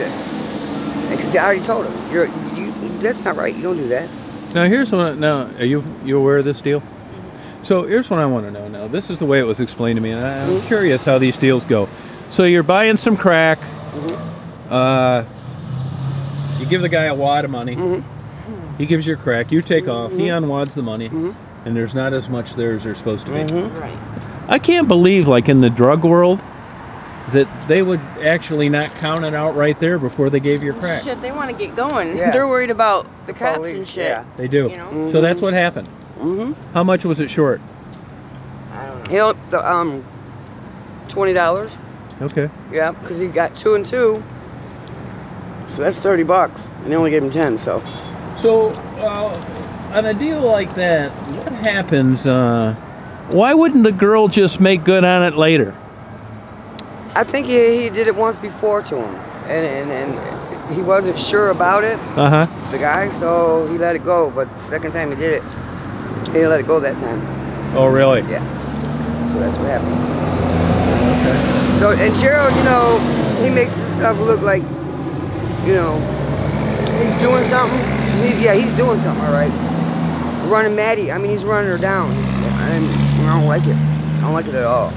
this? Because I already told him, you're, you, that's not right. You don't do that. Now here's what. Now are you you aware of this deal? So here's what I want to know. Now this is the way it was explained to me, and I, I'm Mhm. curious how these deals go. So you're buying some crack. Mm-hmm. Uh, you give the guy a wad of money. Mhm. He gives you crack. You take off. He Mhm. unwads the money, Mhm. and there's not as much there as there's supposed to be. Mhm. Right. I can't believe, like in the drug world, that they would actually not count it out right there before they gave you a crack. Shit, they want to get going. Yeah. They're worried about the cops and shit. yeah. They do. You know? So that's what happened. Mm-hmm. How much was it short? I don't know. He'll the um twenty dollars. Okay. Yeah, because he got two and two. So that's thirty bucks, and they only gave him ten. So So, uh, on a deal like that, what happens? Uh, why wouldn't the girl just make good on it later? I think he, he did it once before to him, and, and and he wasn't sure about it, Uh huh. the guy. So he let it go. But the second time he did it, he didn't let it go that time. Oh, really? Yeah. So that's what happened. Okay. So and Gerald, you know, he makes himself look like, you know, he's doing something. He, yeah, he's doing something, all right. Running Maddie, I mean, he's running her down, and I don't like it. I don't like it at all.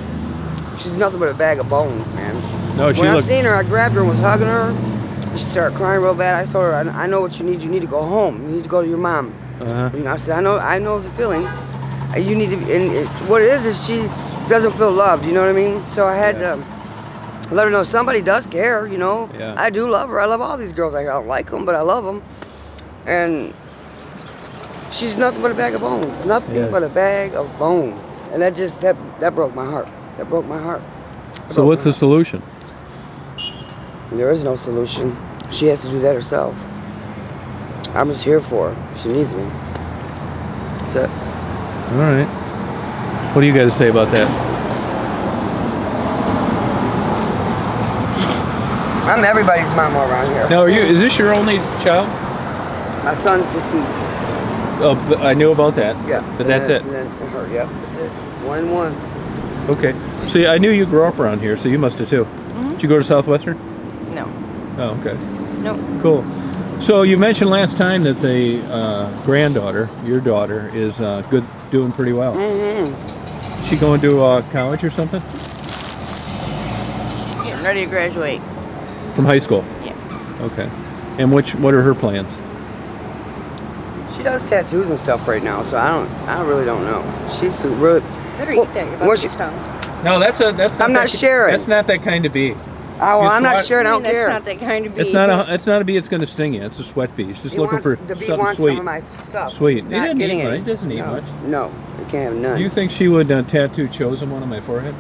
She's nothing but a bag of bones, man. No, she when I seen her, I grabbed her and was hugging her. She started crying real bad. I told her, I, I know what you need. You need to go home. You need to go to your mom. Uh-huh. You know, I said, I know, I know the feeling. Uh, You need to, be, and it, what it is is she doesn't feel loved. You know what I mean? So I had to let her know somebody does care. You know, Yeah. I do love her. I love all these girls. I don't like them, but I love them. And she's nothing but a bag of bones. Nothing Yeah. but a bag of bones. And that just that that broke my heart. That broke my heart. That So what's the solution? There is no solution. She has to do that herself. I'm just here for her. She needs me. That's it. All right. What do you got to say about that? I'm everybody's mama around here. Now, are you? Is this your only child? My son's deceased. Oh, I knew about that. Yeah. But that's then- it. And then her. Yep. That's it. One and one. Okay. See, I knew you grew up around here, so you must have too. Mhm. Did you go to Southwestern? No. Oh, okay. No. Cool. So you mentioned last time that the uh, granddaughter, your daughter, is uh, good, doing pretty well. Mm-hmm. Is she going to uh, college or something She's Getting ready to graduate. from high school? Yeah. Okay. And which, what are her plans? She does tattoos and stuff right now, so I don't. I really don't know. She's so really. Better Well, eat that. You're about to she- No, that's a that's. I'm not that, sharing. That's not that kind of bee. Oh, well, I'm not what? sure. I I don't mean, care. That's not that kind of bee. It's not a. It's not a bee. It's going to sting you. It's a sweat bee. It's just He looking wants, for the bee something wants sweet. some of my stuff. Sweet. He's He doesn't getting eat much. any. He doesn't eat no. much. No, you can't have none. Do you think she would uh, tattoo Chosen Won on my forehead?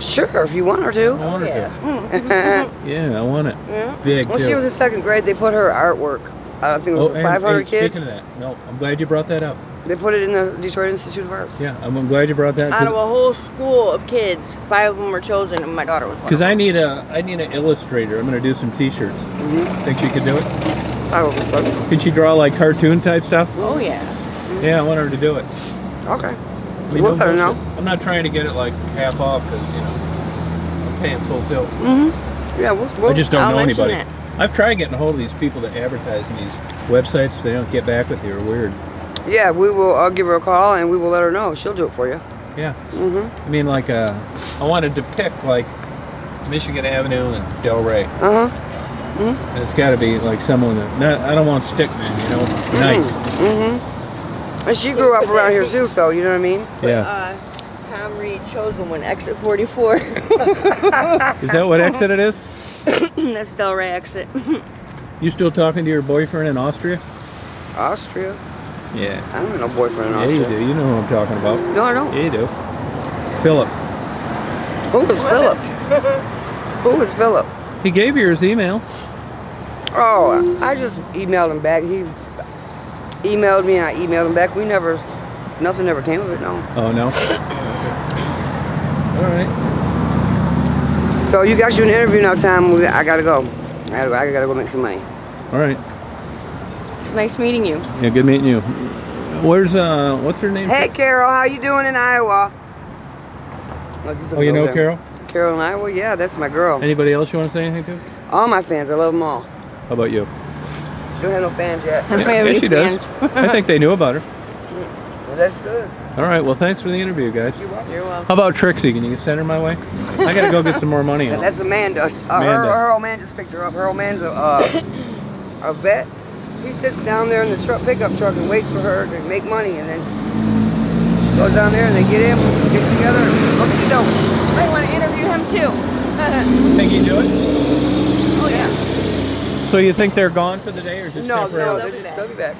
sure, if you want her to. I want her Yeah. to. Yeah, I want it. yeah. Big when too. she was in second grade, they put her artwork. I think it was Oh, and- 500 and kids. Speaking of that, no, I'm glad you brought that up. They put it in the Detroit Institute of Arts. Yeah, I'm glad you brought that Out of a whole school of kids, five of them were chosen, and my daughter was one. because I need a I need an illustrator. I'm gonna do some T-shirts. Mm-hmm. Think she could do it? I hope it's fun. Can she draw like cartoon type stuff? Oh yeah. Yeah, I want her to do it. Okay. I mean, We'll no let her know. bullshit. I'm not trying to get it like half off because you know I'm paying full tilt. Mm-hmm. Yeah, we'll, we'll I just don't I'll know mention anybody. it. I've tried getting a hold of these people that advertise in these websites. They don't get back with you. Or weird. Yeah, we will. I'll give her a call and we will let her know. She'll do it for you. Yeah. Mm-hmm. I mean, like, uh, I want to depict like Michigan Avenue and Delray. Uh huh. And it's got to be like someone that not, I don't want stickman, you know, nice. Mm-hmm. And she grew up around here too, so you know what I mean. Yeah. Uh, Tom Reed Chosen Won, exit 44. Is that what exit it is? That's Delray exit. You still talking to your boyfriend in Austria? Austria. Yeah. I don't have no boyfriend in Yeah, you Austria. do. You know who I'm talking about. No, I don't. Yeah, you do. Philip. Who is Philip? Who is Philip? He gave you his email. Oh, I just emailed him back. He emailed me and I emailed him back. We never, nothing ever came of it, no. Oh no. All right. So you got you an interview now, Tom. We- I gotta go. I gotta, I gotta go make some money. All right. It's nice meeting you. Yeah, good meeting you. Where's uh, what's her name? Hey, Carol, how you doing in Iowa? Look, he's Oh, you know there. Carol? Carol in Iowa? Yeah, that's my girl. Anybody else you want to say anything to? All my fans, I love them all. How about you? She don't have no fans yet. I don't have yeah, any she does. I think they knew about her. Well, that's good. All right. Well, thanks for the interview, guys. You're welcome. You're welcome. How about Trixie? Can you send her my way? I gotta go get some more money. Out. that's Amanda. Uh, Amanda. Her, her old man just picked her up. Her old man's a, uh, a vet. He sits down there in the truck, pickup truck and waits for her to make money, and then she goes down there and they get him, get together, and look at the dope. I want to interview him too. Think you do it? oh yeah. So you think they're gone for the day or just No, no. They'll they'll be be, back. they'll be back.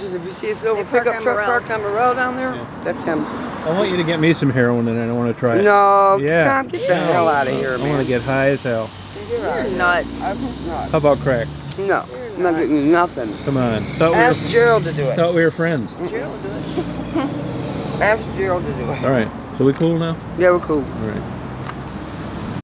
Just if you see a silver They pickup truck parked on the road down there, Yeah. that's him. I want you to get me some heroin and I don't want to try it. No, Yeah. Tom, get the hell out of here, I want to get high as hell. Get out You're here. nuts. I'm not. How about crack? No, I'm not getting nothing. Come on. Thought we Ask were, Gerald to do it. thought we were friends. Gerald will do it. Ask Gerald to do it. All right. So we cool now? Yeah, we're cool. All right.